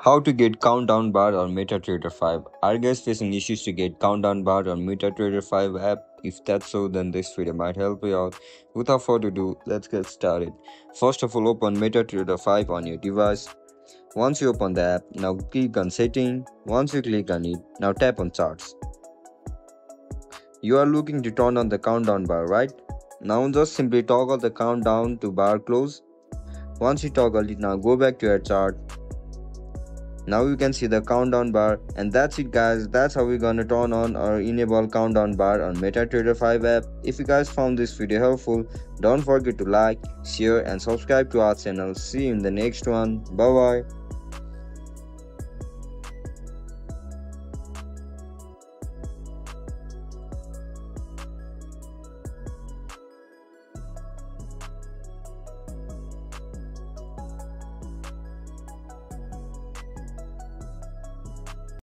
How to get countdown bar on MetaTrader 5. Are guys facing issues to get countdown bar on MetaTrader 5 app? If that's so, then this video might help you out. Without further ado, let's get started. First of all, open MetaTrader 5 on your device. Once you open the app, now click on setting. Once you click on it, now tap on charts. You are looking to turn on the countdown bar, right? Now just simply toggle the countdown to bar close. Once you toggle it, now go back to your chart now you can see the countdown bar and that's it guys. That's how we're gonna turn on or enable countdown bar on metatrader 5 app. If you guys found this video helpful don't forget to like share and subscribe to our channel. See you in the next one. Bye bye